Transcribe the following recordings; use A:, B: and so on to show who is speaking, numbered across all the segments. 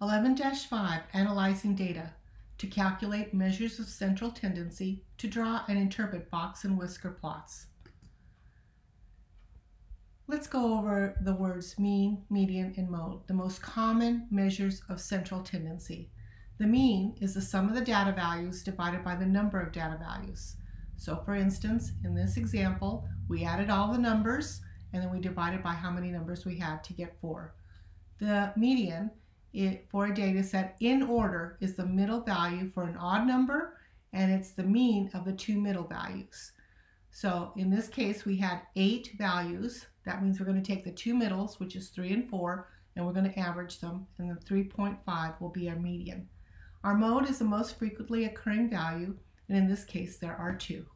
A: 11-5 Analyzing Data to calculate measures of central tendency to draw and interpret box and whisker plots. Let's go over the words mean, median, and mode, the most common measures of central tendency. The mean is the sum of the data values divided by the number of data values. So for instance, in this example, we added all the numbers and then we divided by how many numbers we had to get four. The median it, for a data set in order is the middle value for an odd number, and it's the mean of the two middle values. So in this case, we had eight values. That means we're going to take the two middles, which is 3 and 4, and we're going to average them, and then 3.5 will be our median. Our mode is the most frequently occurring value, and in this case, there are two.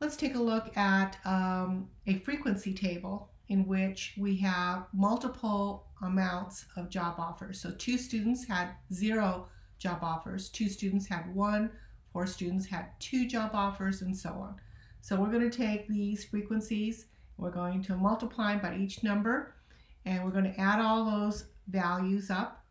A: Let's take a look at um, a frequency table in which we have multiple amounts of job offers. So two students had zero job offers, two students had one, four students had two job offers, and so on. So we're going to take these frequencies, we're going to multiply by each number, and we're going to add all those values up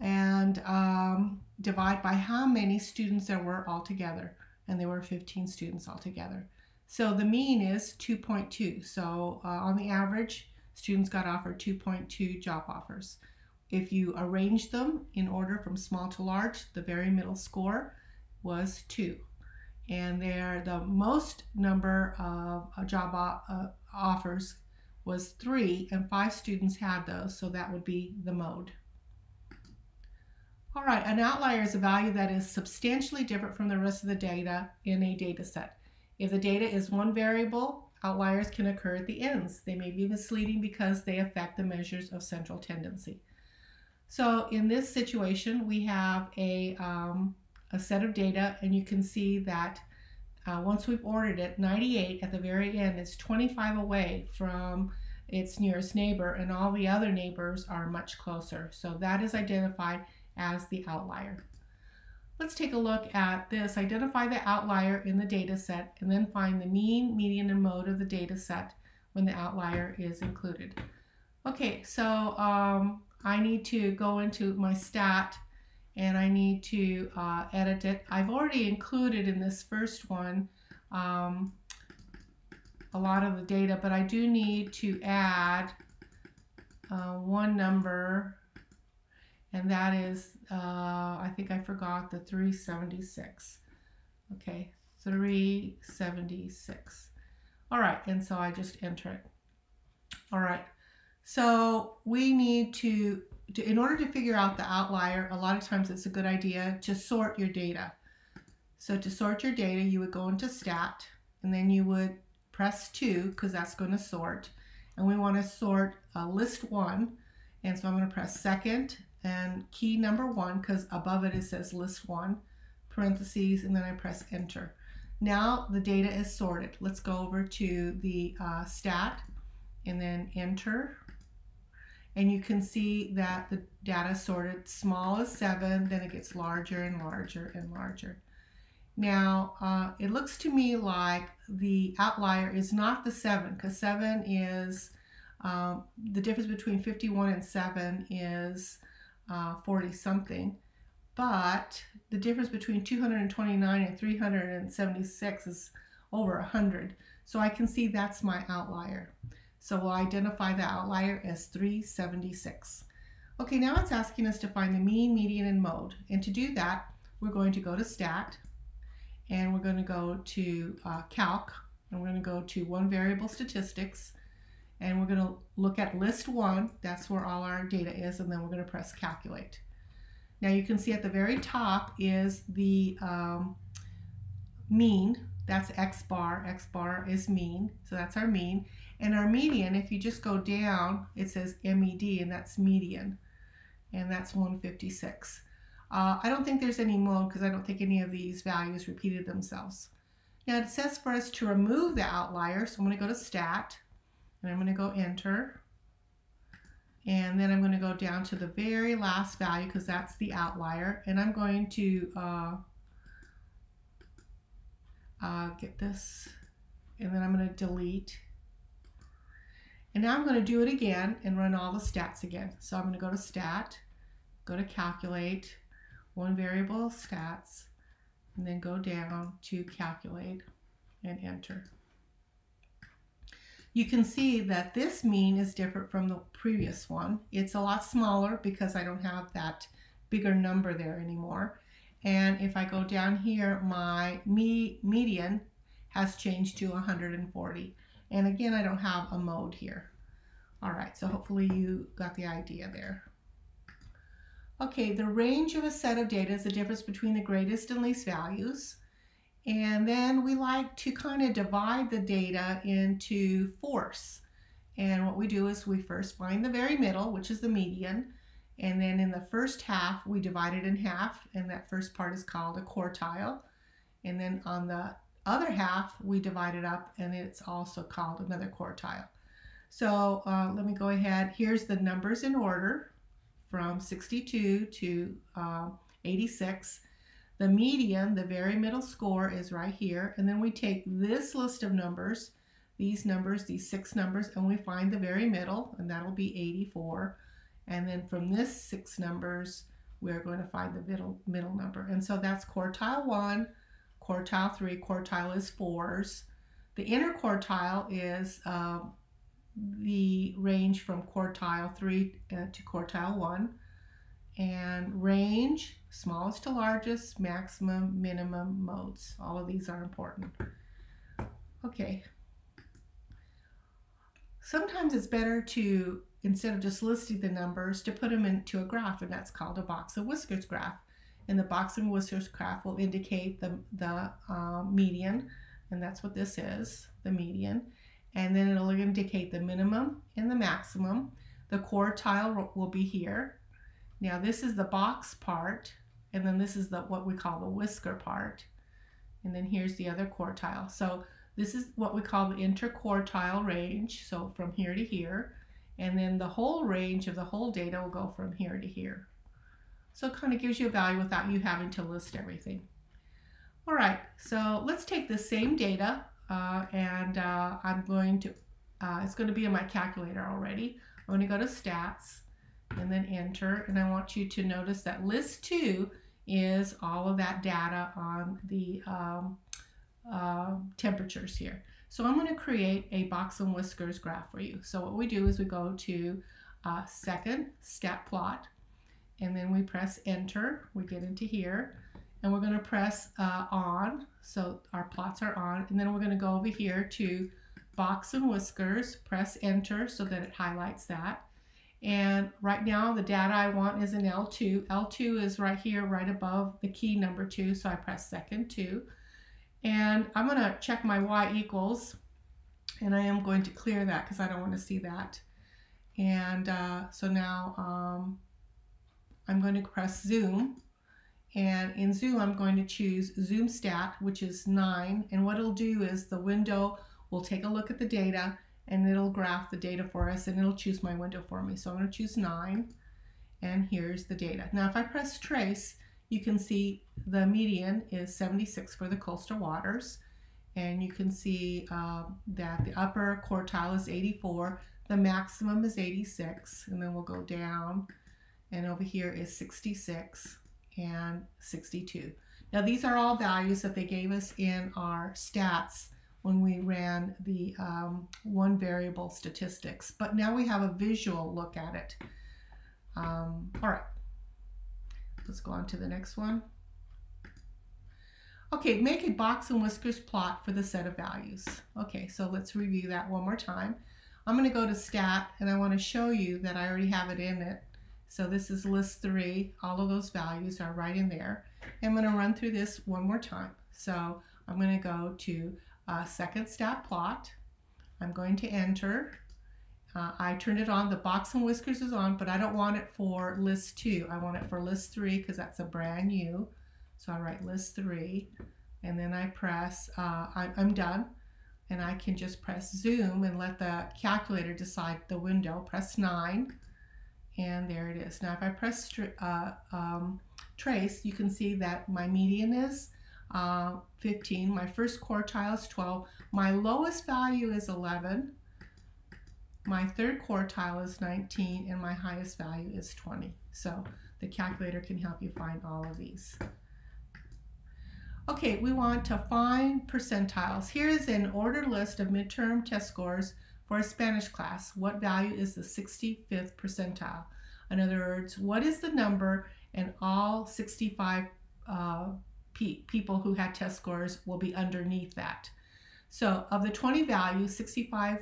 A: and um, divide by how many students there were altogether. And there were 15 students altogether. So the mean is 2.2. So uh, on the average, students got offered 2.2 job offers. If you arrange them in order from small to large, the very middle score was 2. And there, the most number of uh, job uh, offers was 3, and 5 students had those, so that would be the mode. All right, an outlier is a value that is substantially different from the rest of the data in a data set. If the data is one variable, outliers can occur at the ends. They may be misleading because they affect the measures of central tendency. So in this situation, we have a, um, a set of data, and you can see that uh, once we've ordered it, 98 at the very end is 25 away from its nearest neighbor, and all the other neighbors are much closer. So that is identified as the outlier. Let's take a look at this. Identify the outlier in the data set and then find the mean, median, and mode of the data set when the outlier is included. Okay, so um, I need to go into my stat and I need to uh, edit it. I've already included in this first one um, a lot of the data, but I do need to add uh, one number and that is, uh, I think I forgot the 376. Okay, 376. All right, and so I just enter it. All right, so we need to, to, in order to figure out the outlier, a lot of times it's a good idea to sort your data. So to sort your data, you would go into stat, and then you would press 2, because that's going to sort. And we want to sort a uh, list 1, and so I'm going to press second, and key number one, because above it it says list one, parentheses, and then I press enter. Now the data is sorted. Let's go over to the uh, stat and then enter. And you can see that the data sorted small is seven, then it gets larger and larger and larger. Now, uh, it looks to me like the outlier is not the seven, because seven is, um, the difference between 51 and seven is uh, 40 something. But the difference between 229 and 376 is over 100. So I can see that's my outlier. So we'll identify the outlier as 376. Okay, now it's asking us to find the mean, median, and mode. And to do that, we're going to go to STAT, and we're going to go to uh, Calc, and we're going to go to one variable statistics, and we're going to look at list one. That's where all our data is, and then we're going to press calculate. Now you can see at the very top is the um, mean. That's x bar. x bar is mean, so that's our mean. And our median, if you just go down, it says MED, and that's median, and that's 156. Uh, I don't think there's any mode because I don't think any of these values repeated themselves. Now it says for us to remove the outlier, so I'm going to go to Stat, and I'm going to go enter. And then I'm going to go down to the very last value because that's the outlier. And I'm going to uh, uh, get this and then I'm going to delete. And now I'm going to do it again and run all the stats again. So I'm going to go to stat, go to calculate, one variable stats, and then go down to calculate and enter you can see that this mean is different from the previous one. It's a lot smaller because I don't have that bigger number there anymore. And if I go down here, my me median has changed to 140. And again, I don't have a mode here. All right, so hopefully you got the idea there. Okay, the range of a set of data is the difference between the greatest and least values. And then we like to kind of divide the data into force. And what we do is we first find the very middle, which is the median, and then in the first half, we divide it in half, and that first part is called a quartile. And then on the other half, we divide it up, and it's also called another quartile. So uh, let me go ahead. Here's the numbers in order from 62 to uh, 86. The median, the very middle score, is right here. And then we take this list of numbers, these numbers, these six numbers, and we find the very middle, and that'll be 84. And then from this six numbers, we're going to find the middle, middle number. And so that's quartile 1, quartile 3, quartile is 4s. The interquartile is uh, the range from quartile 3 uh, to quartile 1 and range, smallest to largest, maximum, minimum, modes. All of these are important. Okay. Sometimes it's better to, instead of just listing the numbers, to put them into a graph, and that's called a box of whiskers graph. And the box and whiskers graph will indicate the, the uh, median, and that's what this is, the median. And then it'll indicate the minimum and the maximum. The quartile will be here, now this is the box part, and then this is the what we call the whisker part. And then here's the other quartile. So this is what we call the interquartile range, so from here to here. And then the whole range of the whole data will go from here to here. So it kind of gives you a value without you having to list everything. All right, so let's take the same data uh, and uh, I'm going to, uh, it's going to be in my calculator already. I'm going to go to stats and then enter. And I want you to notice that list two is all of that data on the um, uh, temperatures here. So I'm going to create a box and whiskers graph for you. So what we do is we go to uh, second stat plot and then we press enter. We get into here and we're going to press uh, on. So our plots are on and then we're going to go over here to box and whiskers, press enter so that it highlights that. And right now the data I want is in L2. L2 is right here, right above the key number two. So I press second two. And I'm gonna check my Y equals. And I am going to clear that because I don't want to see that. And uh, so now um, I'm going to press zoom. And in Zoom, I'm going to choose Zoom Stat, which is 9. And what it'll do is the window will take a look at the data and it'll graph the data for us and it'll choose my window for me. So I'm going to choose 9 and here's the data. Now if I press trace you can see the median is 76 for the coastal waters and you can see uh, that the upper quartile is 84, the maximum is 86 and then we'll go down and over here is 66 and 62. Now these are all values that they gave us in our stats when we ran the um, one variable statistics. But now we have a visual look at it. Um, all right, let's go on to the next one. Okay, make a box and whiskers plot for the set of values. Okay, so let's review that one more time. I'm going to go to stat and I want to show you that I already have it in it. So this is list three. All of those values are right in there. I'm going to run through this one more time. So I'm going to go to a uh, second stat plot. I'm going to enter. Uh, I turned it on, the box and whiskers is on, but I don't want it for list two. I want it for list three because that's a brand new. So I write list three and then I press, uh, I'm, I'm done. And I can just press zoom and let the calculator decide the window. Press nine and there it is. Now if I press uh, um, trace, you can see that my median is uh, 15. My first quartile is 12. My lowest value is 11. My third quartile is 19 and my highest value is 20. So the calculator can help you find all of these. Okay, we want to find percentiles. Here's an ordered list of midterm test scores for a Spanish class. What value is the 65th percentile? In other words, what is the number in all 65 uh, pe people who had test scores will be underneath that. So of the 20 values, 65%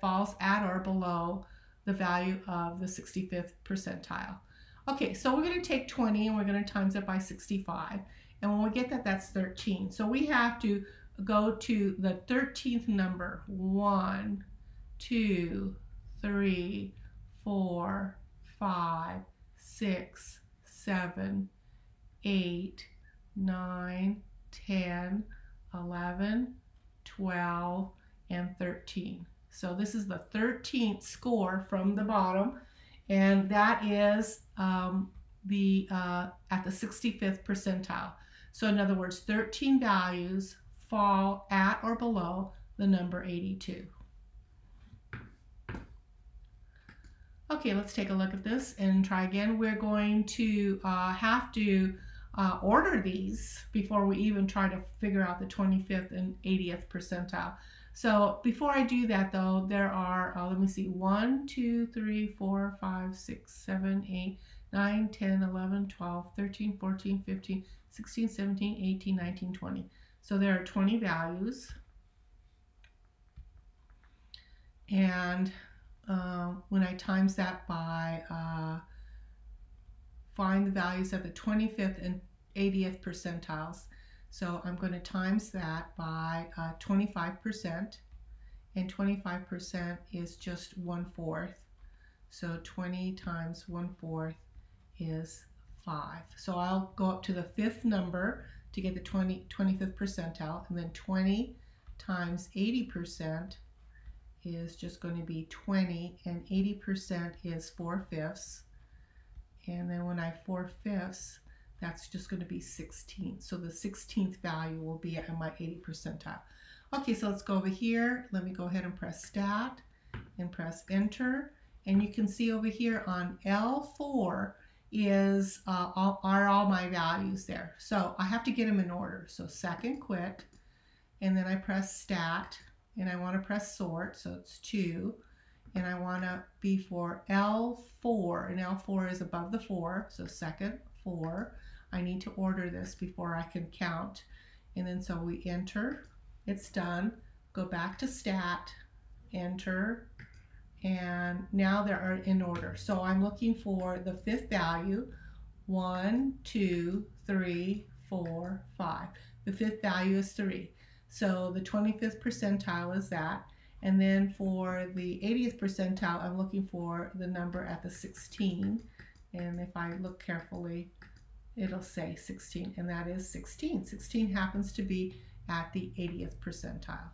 A: falls at or below the value of the 65th percentile. Okay, so we're going to take 20 and we're going to times it by 65. And when we get that, that's 13. So we have to go to the 13th number. One, two, three, four, five, six, seven, eight, 9, 10, 11, 12, and 13. So this is the 13th score from the bottom, and that is um, the uh, at the 65th percentile. So in other words, 13 values fall at or below the number 82. Okay, let's take a look at this and try again. We're going to uh, have to uh, order these before we even try to figure out the 25th and 80th percentile. So before I do that though, there are, uh, let me see, 1, 2, 3, 4, 5, 6, 7, 8, 9, 10, 11, 12, 13, 14, 15, 16, 17, 18, 19, 20. So there are 20 values. And uh, when I times that by uh, find the values of the 25th and 80th percentiles. So I'm going to times that by 25%, uh, and 25% is just one-fourth. So 20 times one-fourth is 5. So I'll go up to the fifth number to get the 20, 25th percentile, and then 20 times 80% is just going to be 20, and 80% is 4 fifths. And then when I 4 fifths, that's just going to be 16. So the 16th value will be at my 80 percentile. Okay, so let's go over here. Let me go ahead and press stat and press enter. And you can see over here on L4 is uh, all, are all my values there. So I have to get them in order. So second quit, and then I press stat, and I want to press sort, so it's two and I want to be for L4, and L4 is above the 4, so second 4. I need to order this before I can count. And then so we enter, it's done, go back to stat, enter, and now they are in order. So I'm looking for the fifth value, one, two, three, four, five. The fifth value is three. So the 25th percentile is that. And then for the 80th percentile, I'm looking for the number at the 16. And if I look carefully, it'll say 16, and that is 16. 16 happens to be at the 80th percentile.